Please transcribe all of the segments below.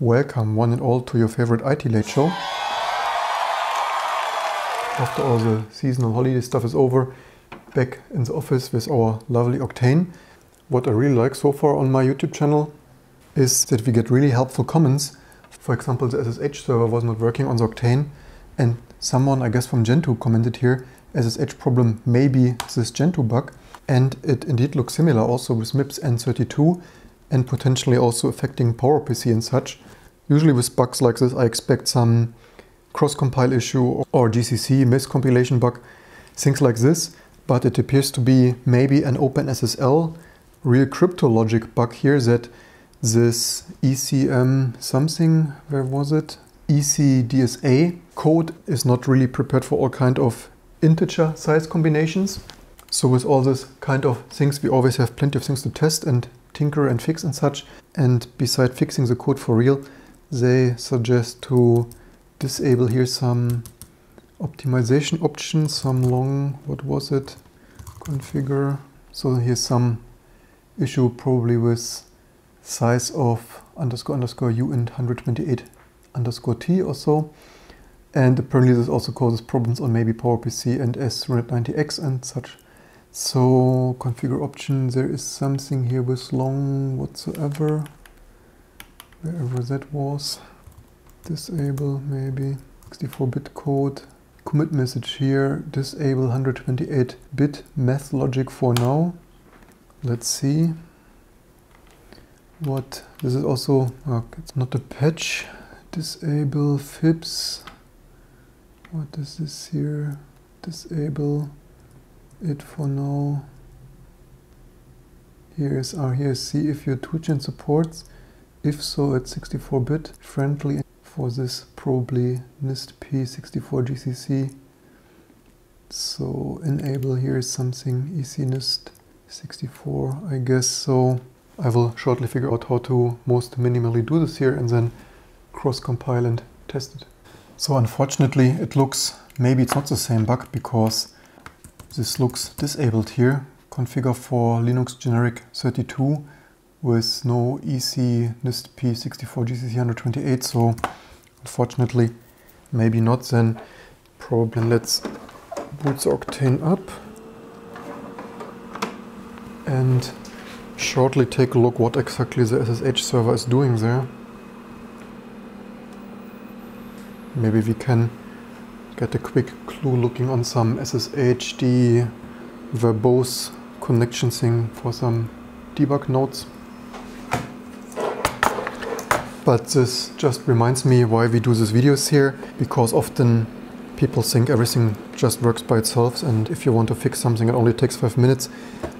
Welcome one and all to your favorite IT Late Show. After all the seasonal holiday stuff is over, back in the office with our lovely Octane. What I really like so far on my YouTube channel is that we get really helpful comments. For example, the SSH server was not working on the Octane and someone, I guess from Gentoo, commented here, SSH problem may be this Gentoo bug. And it indeed looks similar also with MIPS N32 and potentially also affecting PowerPC and such. Usually with bugs like this, I expect some cross-compile issue or GCC miscompilation bug, things like this. But it appears to be maybe an OpenSSL real crypto logic bug here that this ECM something, where was it? ECDSA code is not really prepared for all kind of integer size combinations. So with all this kind of things, we always have plenty of things to test and tinker and fix and such. And beside fixing the code for real, they suggest to disable here some optimization options, some long, what was it, configure. So here's some issue probably with size of underscore underscore u and 128 underscore t or so. And apparently this also causes problems on maybe PowerPC and S390X and such. So configure option, there is something here with long whatsoever, wherever that was. Disable maybe 64-bit code. Commit message here, disable 128-bit math logic for now. Let's see what, this is also, oh, it's not a patch. Disable FIPS. What is this here? Disable it for now. Here's our here see if your toolchain supports. If so, at 64-bit friendly for this probably NIST P64 GCC. So enable here is something EC NIST 64, I guess. So I will shortly figure out how to most minimally do this here and then cross-compile and test it. So unfortunately, it looks maybe it's not the same bug because this looks disabled here. Configure for Linux generic 32 with no EC NIST P64 GCC 128. So unfortunately, maybe not then. Probably let's boot the Octane up and shortly take a look what exactly the SSH server is doing there. Maybe we can get a quick clue looking on some SSHD verbose connection thing for some debug notes. But this just reminds me why we do these videos here, because often people think everything just works by itself and if you want to fix something it only takes five minutes.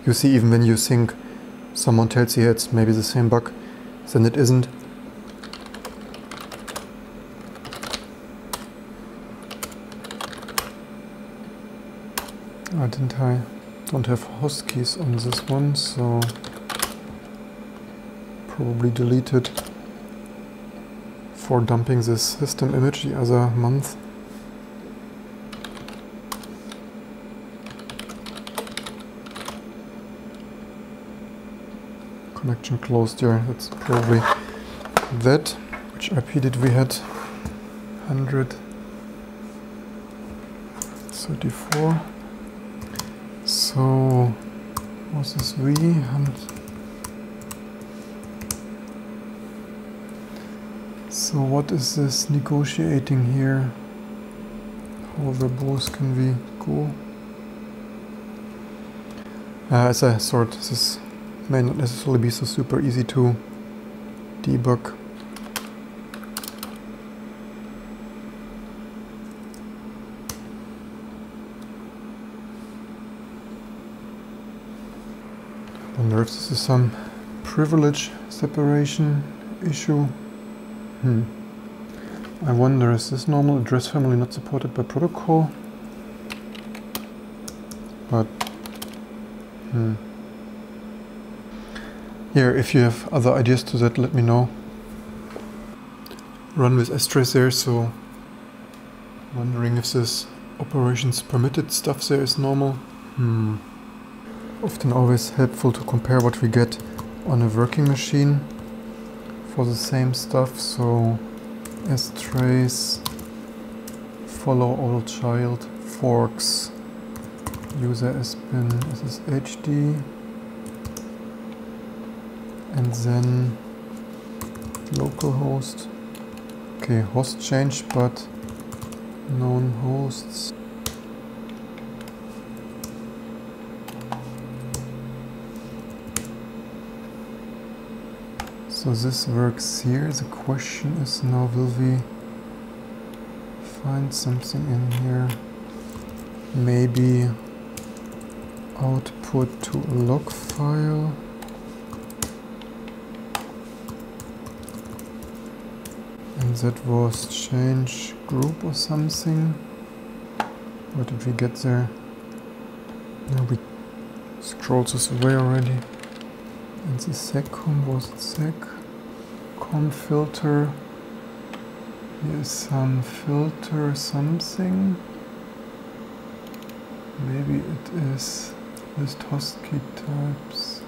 You see even when you think someone tells you it's maybe the same bug, then it isn't. I didn't I don't have host keys on this one, so probably deleted for dumping this system image the other month. Connection closed here, that's probably that. Which IP did we had? 134. So, this V and so what is this negotiating here? How verbose can we go? Uh, as I thought, this may not necessarily be so super easy to debug. Wonder if this is some privilege separation issue. Hmm. I wonder, is this normal address family not supported by protocol? But, hmm. Here, if you have other ideas to that, let me know. Run with strace there, so wondering if this operations permitted stuff there is normal. Hmm often always helpful to compare what we get on a working machine for the same stuff. So s trace follow all child, forks, user sbin sshd, and then localhost. Okay, host change, but known hosts. So this works here. The question is now will we find something in here? Maybe output to a log file. And that was change group or something. What did we get there? Now we scrolled this away already. And the seccomp was sec com filter. Here's some filter something. Maybe it is list host key types.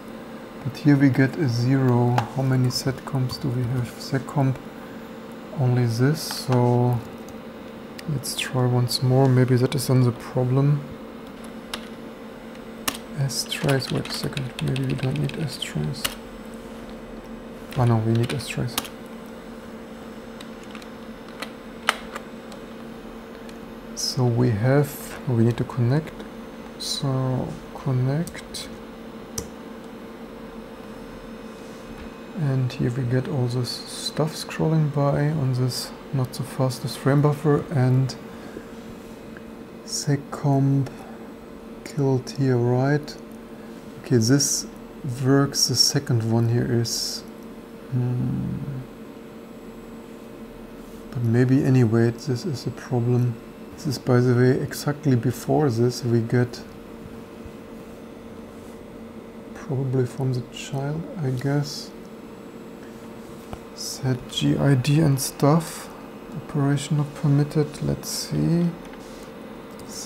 But here we get a zero. How many seccomps do we have? Seccomp only this, so let's try once more. Maybe that is then the problem. S-trace, wait a second, maybe we don't need S-trace. Oh no, we need S-trace. So we have, we need to connect. So connect. And here we get all this stuff scrolling by on this not so fastest frame buffer and seccomp killed here, right? Okay, this works. The second one here is... Hmm, but maybe anyway, this is a problem. This is, by the way, exactly before this we get probably from the child, I guess. Set GID and stuff. Operation not permitted. Let's see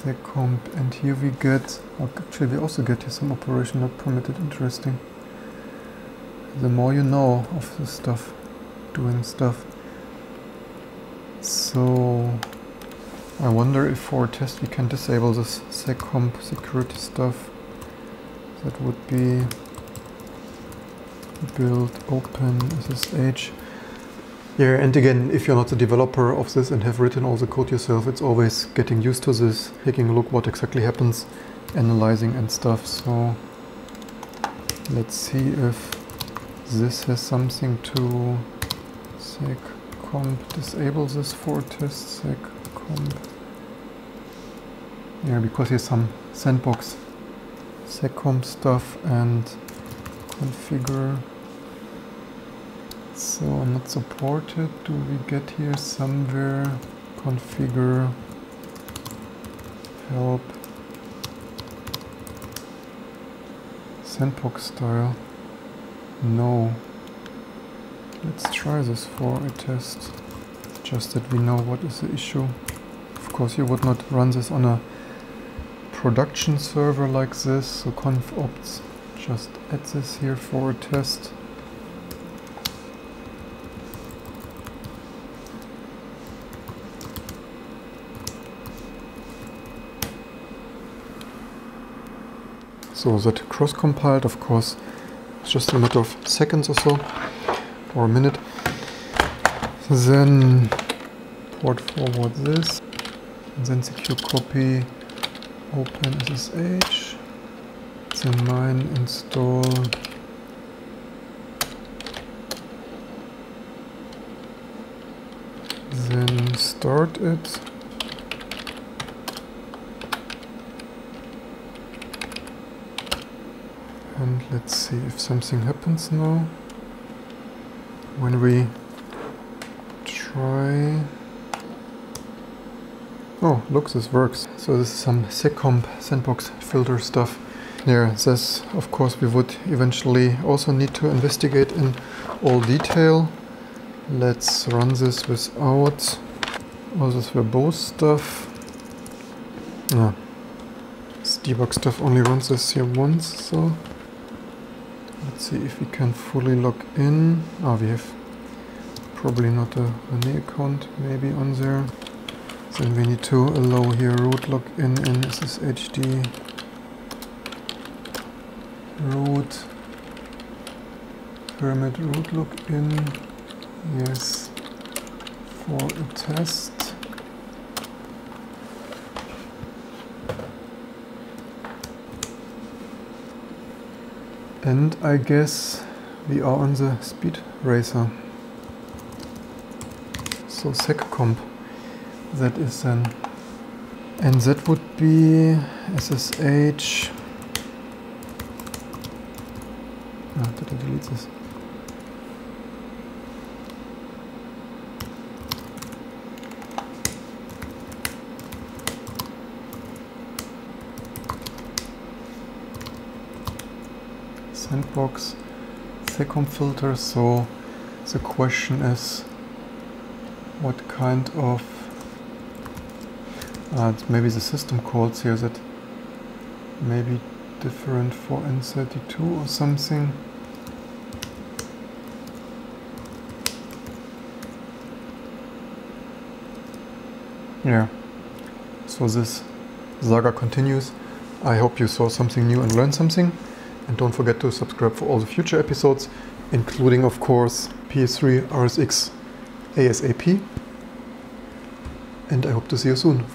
seccomp and here we get actually we also get here some operation not permitted interesting. The more you know of the stuff doing stuff. So I wonder if for a test we can disable this seccomp security stuff. That would be build open ssh yeah, and again, if you're not the developer of this and have written all the code yourself, it's always getting used to this, taking a look what exactly happens, analyzing and stuff. So let's see if this has something to seccomp disable this for test seccomp. Yeah, because here's some sandbox seccomp stuff and configure so not supported. Do we get here somewhere configure help sandbox style? No. Let's try this for a test. Just that we know what is the issue. Of course you would not run this on a production server like this, so conf opts just add this here for a test. So that cross-compiled, of course, it's just a matter of seconds or so, or a minute. Then port forward this, and then secure copy, open SSH, then mine install then start it and let's see if something happens now. When we try. Oh look this works. So this is some seccomp sandbox filter stuff. Yeah this of course we would eventually also need to investigate in all detail. Let's run this without. All this verbose stuff. Ah. This debug stuff only runs this here once so Let's see if we can fully log in. Oh, we have probably not a Rene account maybe on there. Then we need to allow here root login in SSHD root permit root login yes for a test and I guess we are on the speed racer. So seccomp that is then and that would be SSH ah, did I delete this sandbox seccomp filter. So the question is what kind of uh, maybe the system calls here that maybe different for N32 or something. Yeah. So this saga continues. I hope you saw something new and learned something and don't forget to subscribe for all the future episodes, including, of course, PS3 RSX ASAP. And I hope to see you soon.